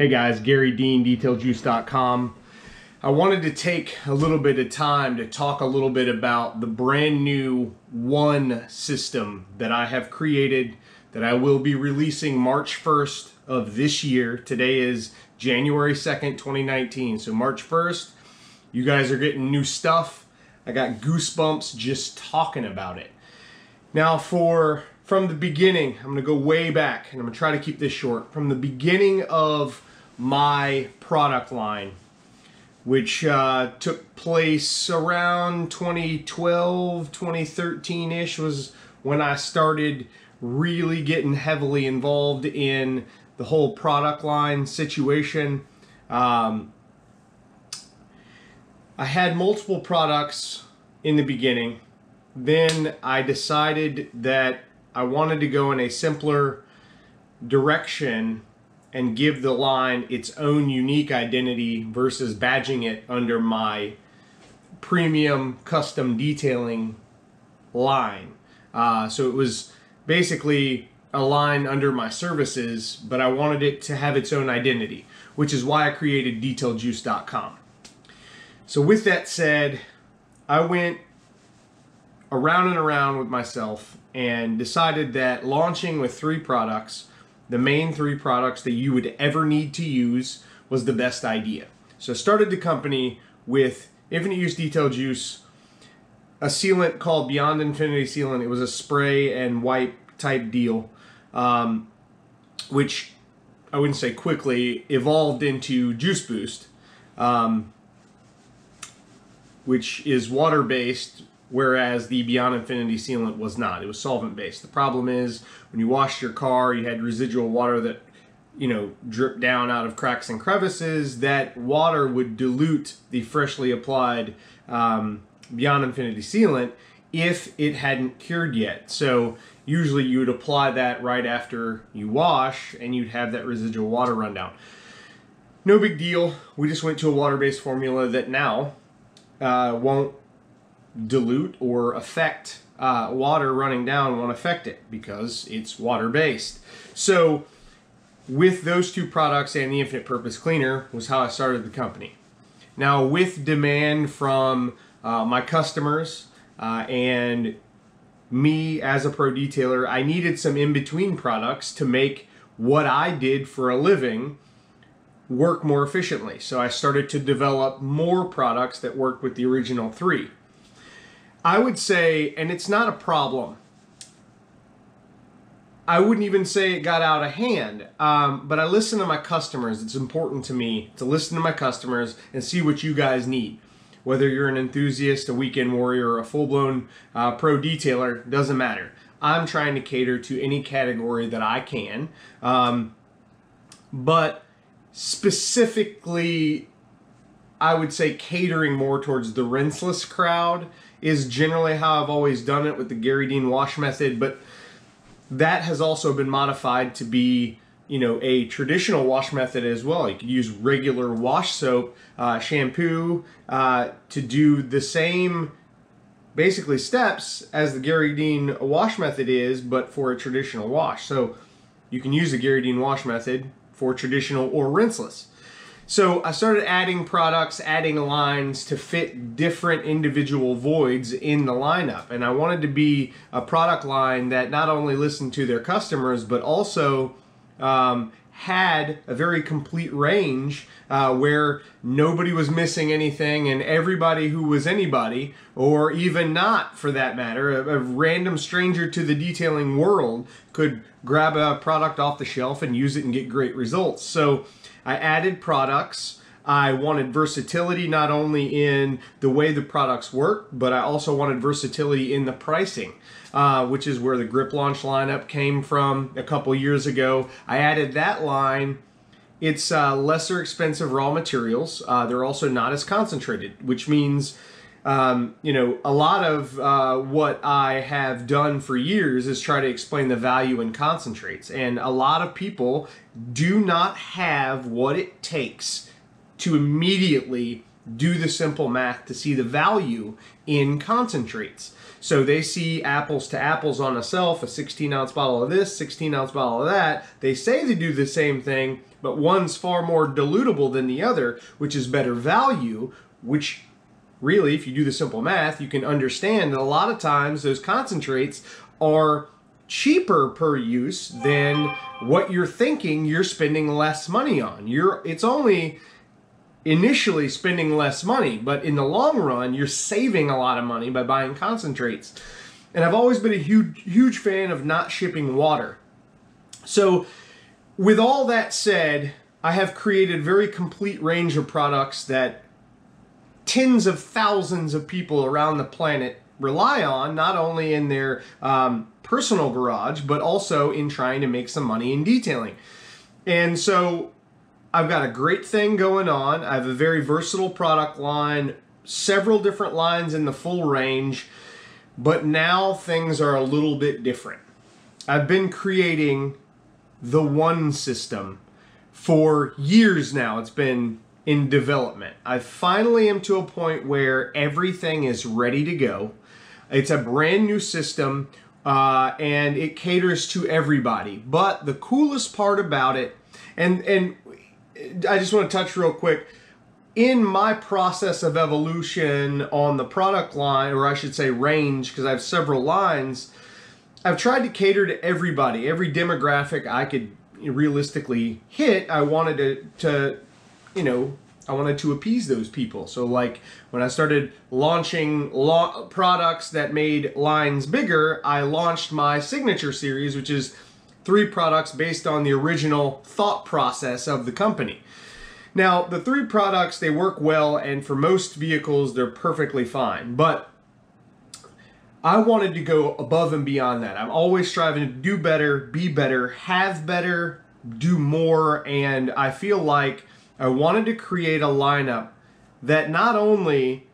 Hey guys, Garry Dean, DetailJuice.com. I wanted to take a little bit of time to talk a little bit about the brand new One system that I have created that I will be releasing March 1st of this year. Today is January 2nd, 2019. So March 1st, you guys are getting new stuff. I got goosebumps just talking about it. Now for from the beginning, I'm gonna go way back and I'm gonna try to keep this short. From the beginning of my product line, which uh, took place around 2012, 2013-ish was when I started really getting heavily involved in the whole product line situation. Um, I had multiple products in the beginning. Then I decided that I wanted to go in a simpler direction and give the line its own unique identity versus badging it under my premium custom detailing line. Uh, so it was basically a line under my services, but I wanted it to have its own identity, which is why I created DetailJuice.com. So with that said, I went around and around with myself and decided that launching with three products the main three products that you would ever need to use was the best idea. So I started the company with Infinite Use Detail Juice, a sealant called Beyond Infinity Sealant. It was a spray and wipe type deal, um, which I wouldn't say quickly evolved into Juice Boost, um, which is water based whereas the Beyond Infinity sealant was not. It was solvent based. The problem is when you washed your car, you had residual water that you know dripped down out of cracks and crevices. That water would dilute the freshly applied um, Beyond Infinity sealant if it hadn't cured yet. So usually you would apply that right after you wash and you'd have that residual water run down. No big deal. We just went to a water-based formula that now uh, won't dilute or affect uh, water running down won't affect it because it's water based. So with those two products and the infinite purpose cleaner was how I started the company. Now with demand from uh, my customers uh, and me as a pro detailer, I needed some in-between products to make what I did for a living work more efficiently. So I started to develop more products that worked with the original three. I would say, and it's not a problem. I wouldn't even say it got out of hand, um, but I listen to my customers. It's important to me to listen to my customers and see what you guys need. Whether you're an enthusiast, a weekend warrior, or a full blown uh, pro detailer, doesn't matter. I'm trying to cater to any category that I can. Um, but specifically, I would say catering more towards the rinseless crowd is generally how I've always done it with the Garry Dean wash method, but that has also been modified to be you know a traditional wash method as well. You could use regular wash soap uh, shampoo uh, to do the same basically steps as the Garry Dean wash method is but for a traditional wash. So you can use the Garry Dean wash method for traditional or rinseless so I started adding products, adding lines to fit different individual voids in the lineup. And I wanted to be a product line that not only listened to their customers, but also um, had a very complete range uh, where nobody was missing anything and everybody who was anybody, or even not for that matter, a, a random stranger to the detailing world could grab a product off the shelf and use it and get great results. So I added products. I wanted versatility not only in the way the products work, but I also wanted versatility in the pricing, uh, which is where the Grip Launch lineup came from a couple years ago. I added that line. It's uh, lesser expensive raw materials. Uh, they're also not as concentrated, which means um, you know, a lot of uh, what I have done for years is try to explain the value in concentrates. And a lot of people do not have what it takes to immediately do the simple math to see the value in concentrates. So they see apples to apples on a shelf, a 16 ounce bottle of this, 16 ounce bottle of that. They say they do the same thing, but one's far more dilutable than the other, which is better value, which really, if you do the simple math, you can understand that a lot of times those concentrates are cheaper per use than what you're thinking you're spending less money on. You're it's only initially spending less money, but in the long run you're saving a lot of money by buying concentrates. And I've always been a huge huge fan of not shipping water. So with all that said, I have created a very complete range of products that tens of thousands of people around the planet rely on, not only in their um, personal garage, but also in trying to make some money in detailing. And so I've got a great thing going on. I have a very versatile product line, several different lines in the full range, but now things are a little bit different. I've been creating the one system for years now. It's been in development. I finally am to a point where everything is ready to go. It's a brand new system uh, and it caters to everybody. But the coolest part about it, and and I just want to touch real quick. In my process of evolution on the product line, or I should say range, because I have several lines, I've tried to cater to everybody, every demographic I could realistically hit, I wanted to, to you know, I wanted to appease those people. So like when I started launching products that made lines bigger, I launched my signature series, which is three products based on the original thought process of the company. Now, the three products, they work well, and for most vehicles, they're perfectly fine. But I wanted to go above and beyond that. I'm always striving to do better, be better, have better, do more, and I feel like I wanted to create a lineup that not only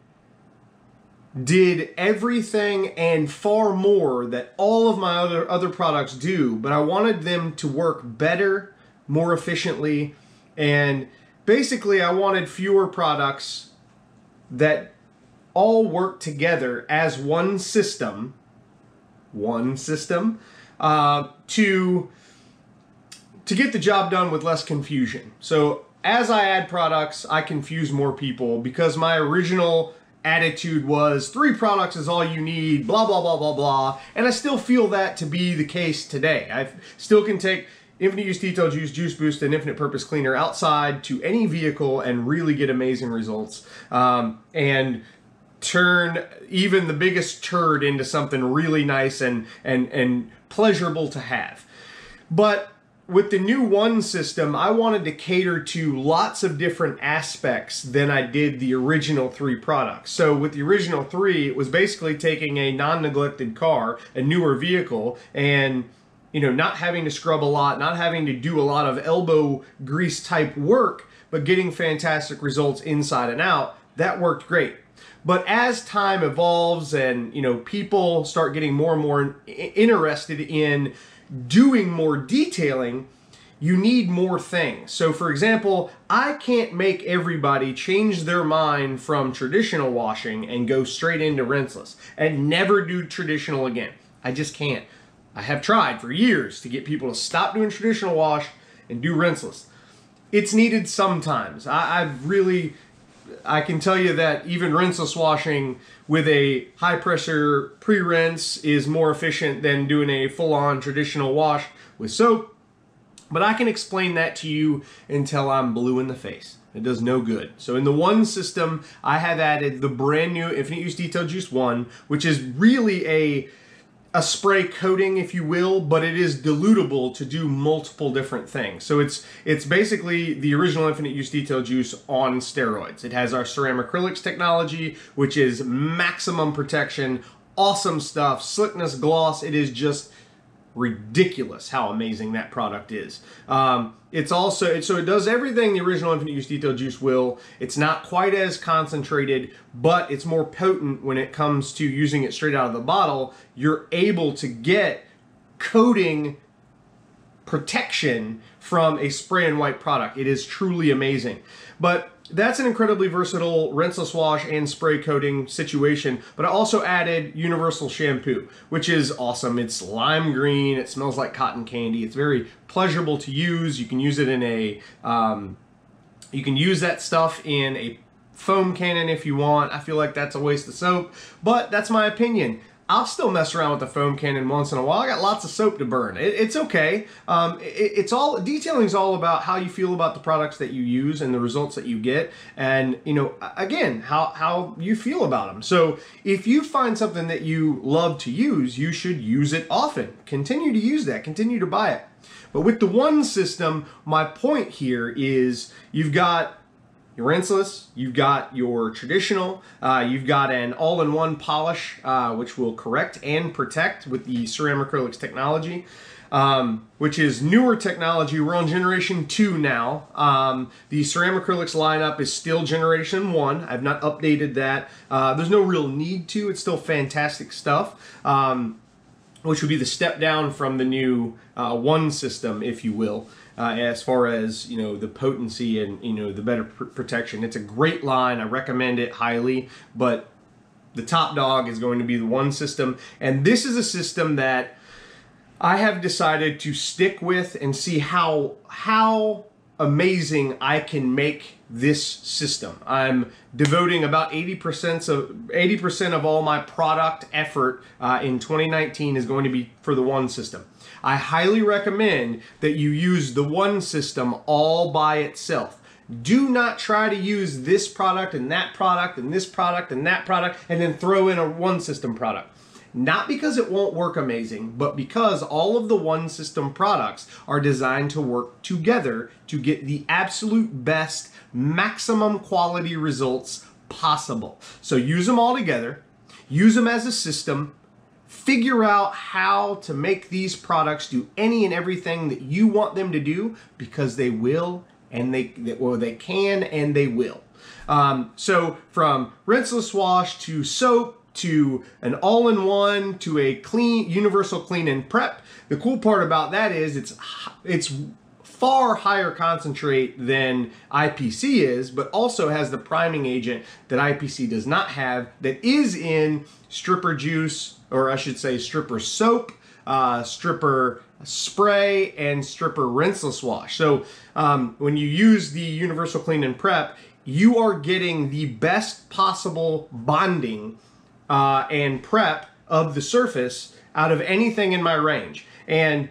did everything and far more that all of my other other products do, but I wanted them to work better, more efficiently, and basically I wanted fewer products that all work together as one system, one system, uh, to to get the job done with less confusion. So as I add products, I confuse more people because my original attitude was three products is all you need, blah, blah, blah, blah, blah. And I still feel that to be the case today. I still can take Infinite Use Detail Juice, Juice Boost, and Infinite Purpose Cleaner outside to any vehicle and really get amazing results. Um, and turn even the biggest turd into something really nice and and and pleasurable to have. But with the new one system, I wanted to cater to lots of different aspects than I did the original three products. So with the original three, it was basically taking a non-neglected car, a newer vehicle, and you know, not having to scrub a lot, not having to do a lot of elbow grease type work, but getting fantastic results inside and out. That worked great. But as time evolves and you know people start getting more and more interested in doing more detailing, you need more things. So, for example, I can't make everybody change their mind from traditional washing and go straight into rinseless and never do traditional again. I just can't. I have tried for years to get people to stop doing traditional wash and do rinseless. It's needed sometimes. I, I've really I can tell you that even rinseless washing with a high pressure pre rinse is more efficient than doing a full on traditional wash with soap. But I can explain that to you until I'm blue in the face. It does no good. So in the one system, I have added the brand new Infinite Use Detail Juice 1, which is really a a spray coating, if you will, but it is dilutable to do multiple different things. So it's it's basically the original Infinite Use Detail Juice on steroids. It has our ceramacrylics technology, which is maximum protection, awesome stuff, slickness, gloss. It is just ridiculous how amazing that product is. Um, it's also so it does everything the original Infinite Use Detail Juice will. It's not quite as concentrated, but it's more potent when it comes to using it straight out of the bottle. You're able to get coating protection from a spray and wipe product. It is truly amazing. But that's an incredibly versatile rinseless wash and spray coating situation. But I also added universal shampoo, which is awesome. It's lime green. It smells like cotton candy. It's very pleasurable to use. You can use it in a, um, you can use that stuff in a foam cannon if you want. I feel like that's a waste of soap, but that's my opinion. I'll still mess around with the foam cannon once in a while. I got lots of soap to burn. It, it's okay. Um, it, it's all detailing is all about how you feel about the products that you use and the results that you get, and you know, again, how how you feel about them. So if you find something that you love to use, you should use it often. Continue to use that. Continue to buy it. But with the one system, my point here is you've got your rinseless, you've got your traditional, uh, you've got an all-in-one polish, uh, which will correct and protect with the ceramic acrylics technology, um, which is newer technology. We're on generation two now. Um, the ceramic acrylics lineup is still generation one. I've not updated that. Uh, there's no real need to. It's still fantastic stuff. Um, which would be the step down from the new uh, one system, if you will uh, as far as you know the potency and you know the better pr- protection. It's a great line. I recommend it highly, but the top dog is going to be the one system, and this is a system that I have decided to stick with and see how how amazing I can make this system. I'm devoting about 80% of 80% of all my product effort uh, in 2019 is going to be for the one system. I highly recommend that you use the one system all by itself. Do not try to use this product and that product and this product and that product and then throw in a one system product. Not because it won't work amazing, but because all of the one system products are designed to work together to get the absolute best maximum quality results possible. So use them all together, use them as a system, figure out how to make these products do any and everything that you want them to do because they will and they or they can and they will. Um, so from rinseless wash to soap to an all-in-one to a clean universal clean and prep. The cool part about that is it's it's far higher concentrate than IPC is, but also has the priming agent that IPC does not have that is in stripper juice, or I should say stripper soap, uh, stripper spray, and stripper rinseless wash. So um, when you use the Universal Clean and Prep, you are getting the best possible bonding uh, and prep of the surface out of anything in my range. And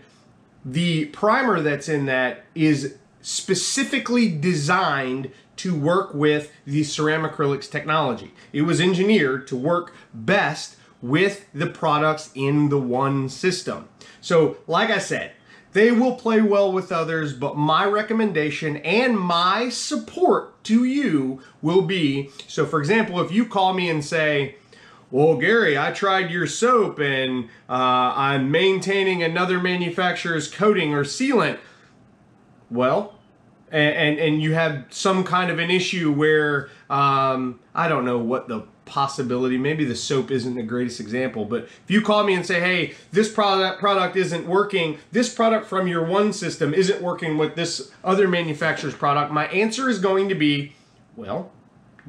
the primer that's in that is specifically designed to work with the ceramic acrylics technology. It was engineered to work best with the products in the one system. So, like I said, they will play well with others, but my recommendation and my support to you will be so, for example, if you call me and say, well, Garry, I tried your soap and uh, I'm maintaining another manufacturer's coating or sealant. Well, and, and, and you have some kind of an issue where um, I don't know what the possibility maybe the soap isn't the greatest example but if you call me and say hey this product product isn't working this product from your one system isn't working with this other manufacturer's product my answer is going to be well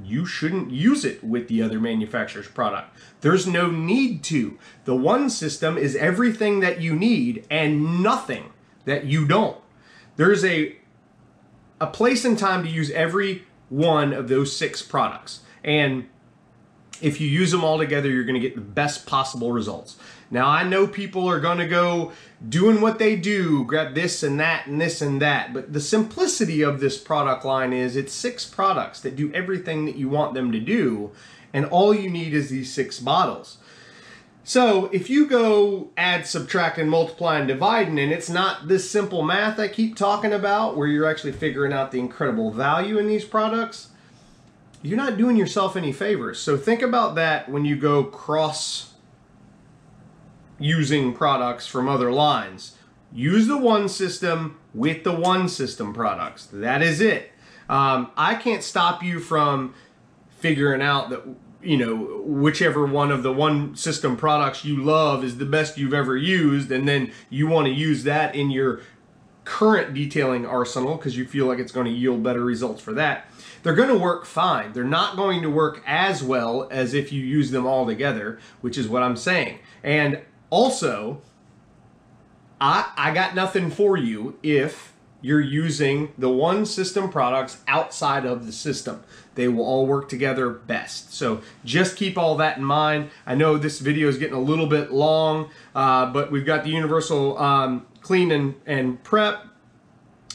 you shouldn't use it with the other manufacturer's product. There's no need to. The one system is everything that you need and nothing that you don't. There's a a place and time to use every one of those six products. And if you use them all together, you're going to get the best possible results. Now, I know people are going to go doing what they do, grab this and that and this and that, but the simplicity of this product line is it's six products that do everything that you want them to do, and all you need is these six bottles. So if you go add, subtract, and multiply and dividing, and it's not this simple math I keep talking about where you're actually figuring out the incredible value in these products, you're not doing yourself any favors. So think about that when you go cross using products from other lines. Use the one system with the one system products. That is it. Um, I can't stop you from figuring out that you know whichever one of the one system products you love is the best you've ever used and then you want to use that in your current detailing arsenal because you feel like it's going to yield better results for that, they're going to work fine. They're not going to work as well as if you use them all together, which is what I'm saying. And also, I, I got nothing for you if you're using the one system products outside of the system. They will all work together best. So just keep all that in mind. I know this video is getting a little bit long, uh, but we've got the universal um, clean and, and prep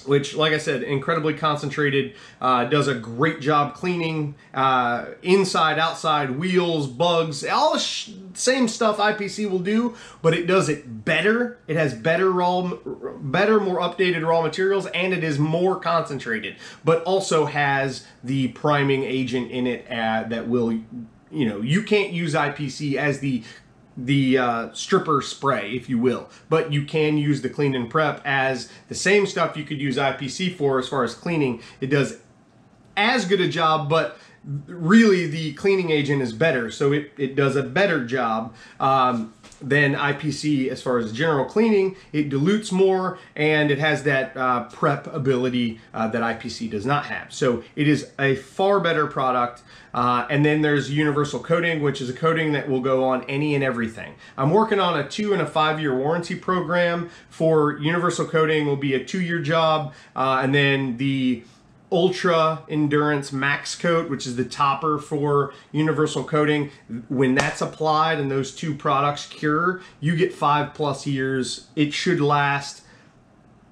which, like I said, incredibly concentrated, uh, does a great job cleaning uh, inside, outside, wheels, bugs, all the sh- same stuff IPC will do, but it does it better. It has better raw, better, more updated raw materials, and it is more concentrated, but also has the priming agent in it uh, that will you know you can't use IPC as the the uh, stripper spray, if you will. But you can use the clean and prep as the same stuff you could use IPC for as far as cleaning. It does as good a job, but really the cleaning agent is better. So it, it does a better job. Um, than IPC as far as general cleaning. It dilutes more and it has that uh, prep ability uh, that IPC does not have. So it is a far better product. Uh, and then there's universal coating, which is a coating that will go on any and everything. I'm working on a two and a five year warranty program for universal coating will be a two year job. Uh, and then the Ultra Endurance Max Coat, which is the topper for universal coating. When that's applied and those two products cure, you get five plus years. It should last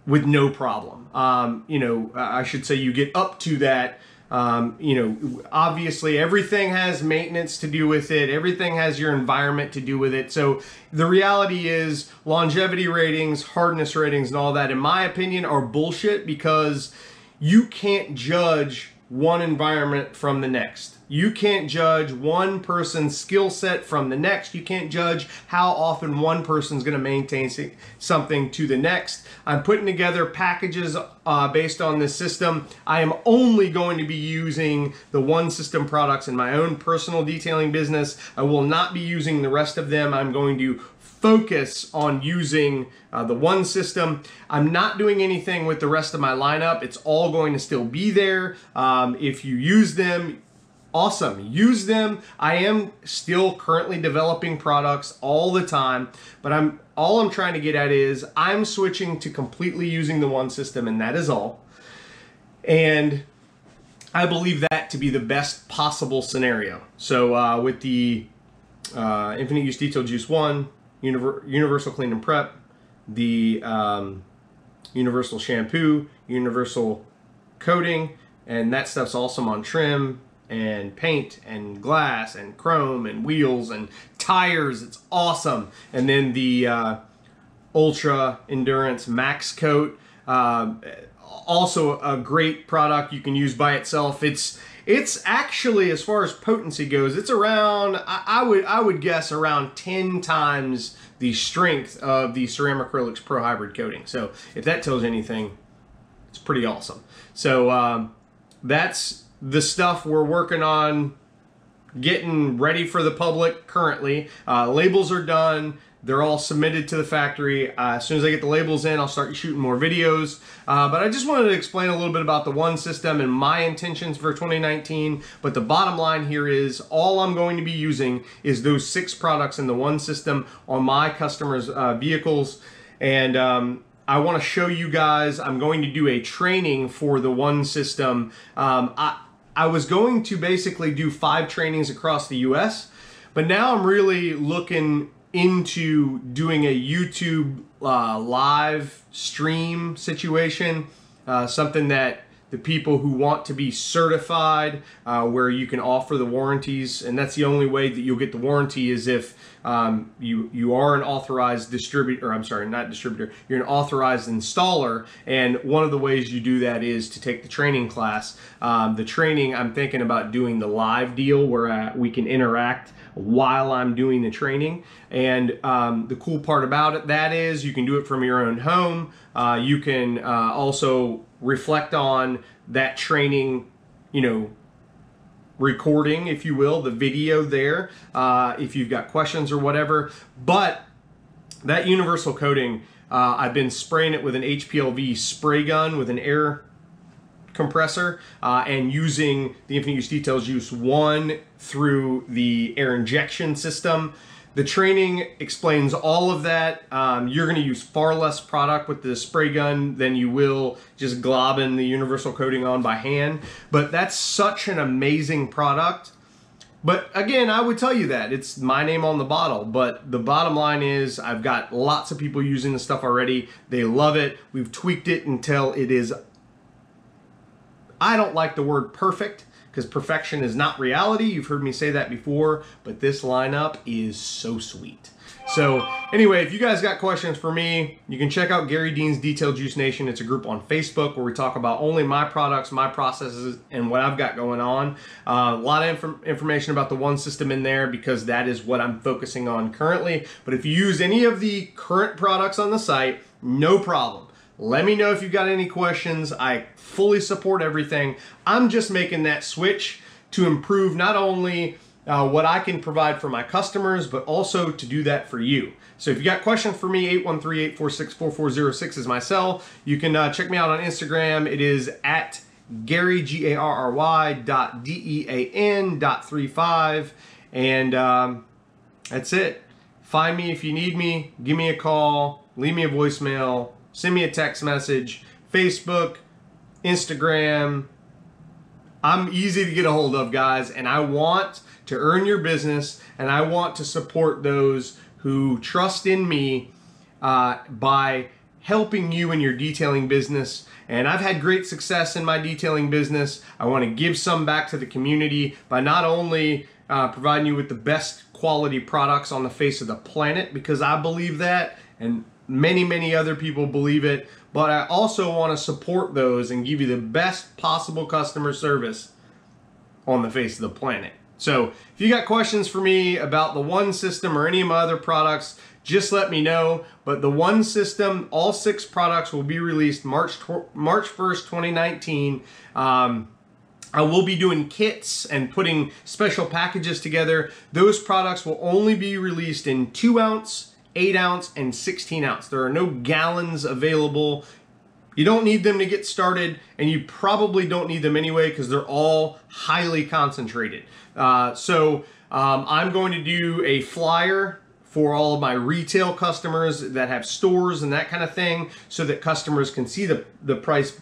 with no problem. Um, you know, I should say you get up to that. Um, you know, obviously everything has maintenance to do with it. Everything has your environment to do with it. So the reality is longevity ratings, hardness ratings, and all that, in my opinion, are bullshit because you can't judge one environment from the next. You can't judge one person's skill set from the next. You can't judge how often one person's going to maintain something to the next. I'm putting together packages uh, based on this system. I am only going to be using the one system products in my own personal detailing business. I will not be using the rest of them. I'm going to focus on using uh, the one system. I'm not doing anything with the rest of my lineup. It's all going to still be there. Um, if you use them, awesome. Use them. I am still currently developing products all the time, but I'm all I'm trying to get at is I'm switching to completely using the one system, and that is all. And I believe that to be the best possible scenario. So uh, with the uh, Infinite Use Detail Juice 1, Univer- Universal Clean and Prep, the um, Universal Shampoo, Universal Coating, and that stuff's awesome on trim and paint and glass and chrome and wheels and tires. It's awesome. And then the uh, Ultra Endurance Max Coat, uh, also a great product you can use by itself. It's it's actually, as far as potency goes, it's around. I, I would I would guess around ten times the strength of the Ceramacrylics Pro Hybrid coating. So if that tells anything, it's pretty awesome. So um, that's the stuff we're working on getting ready for the public currently. Uh, labels are done. They're all submitted to the factory. Uh, as soon as I get the labels in, I'll start shooting more videos. Uh, but I just wanted to explain a little bit about the One system and my intentions for 2019. But the bottom line here is all I'm going to be using is those six products in the One system on my customers' uh, vehicles. And um, I want to show you guys, I'm going to do a training for the One system. Um, I, I was going to basically do five trainings across the US, but now I'm really looking into doing a YouTube uh, live stream situation, uh, something that the people who want to be certified, uh, where you can offer the warranties, and that's the only way that you'll get the warranty is if um, you you are an authorized distributor. I'm sorry, not distributor. You're an authorized installer, and one of the ways you do that is to take the training class. Um, the training, I'm thinking about doing the live deal where uh, we can interact while I'm doing the training. And um, the cool part about it that is you can do it from your own home. Uh, you can uh, also reflect on that training, you know, recording, if you will, the video there, uh, if you've got questions or whatever. But that universal coating, Uh, I've been spraying it with an HPLV spray gun with an air compressor uh, and using the Infinite Use Detail Juice 1 through the air injection system. The training explains all of that. Um, you're going to use far less product with the spray gun than you will just globbing the universal coating on by hand. But that's such an amazing product. But again, I would tell you that it's my name on the bottle. But the bottom line is, I've got lots of people using the stuff already. They love it. We've tweaked it until it is. I don't like the word perfect because perfection is not reality. You've heard me say that before, but this lineup is so sweet. So anyway, if you guys got questions for me, you can check out Garry Dean's Detail Juice Nation. It's a group on Facebook where we talk about only my products, my processes, and what I've got going on. Uh, a lot of inf- information about the one system in there because that is what I'm focusing on currently. But if you use any of the current products on the site, no problem. Let me know if you've got any questions. I fully support everything. I'm just making that switch to improve not only uh, what I can provide for my customers, but also to do that for you. So if you got questions for me, 813-846-4406 is my cell. You can uh, check me out on Instagram. It is at Garry, G-A-R-R-Y dot D-E-A-N dot three five. And um, that's it. Find me if you need me. Give me a call. Leave me a voicemail. Send me a text message. Facebook, Instagram, I'm easy to get a hold of, guys, and I want to earn your business and I want to support those who trust in me uh, by helping you in your detailing business. And I've had great success in my detailing business. I want to give some back to the community by not only uh, providing you with the best quality products on the face of the planet, because I believe that, and many, many other people believe it, but I also want to support those and give you the best possible customer service on the face of the planet. So if you got questions for me about the One System or any of my other products, just let me know. But the One System, all six products will be released March March 1st, 2019. Um, I will be doing kits and putting special packages together. Those products will only be released in two ounce 8 ounce, and 16 ounce. There are no gallons available. You don't need them to get started, and you probably don't need them anyway because they're all highly concentrated. Uh, so um, I'm going to do a flyer for all of my retail customers that have stores and that kind of thing so that customers can see the, the price,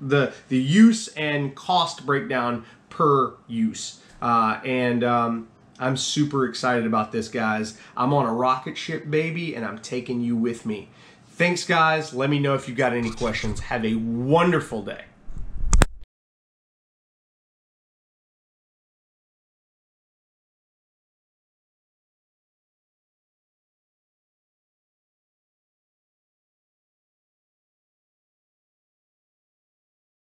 the, the use and cost breakdown per use. Uh, and um, I'm super excited about this, guys. I'm on a rocket ship, baby, and I'm taking you with me. Thanks, guys. Let me know if you've got any questions. Have a wonderful day.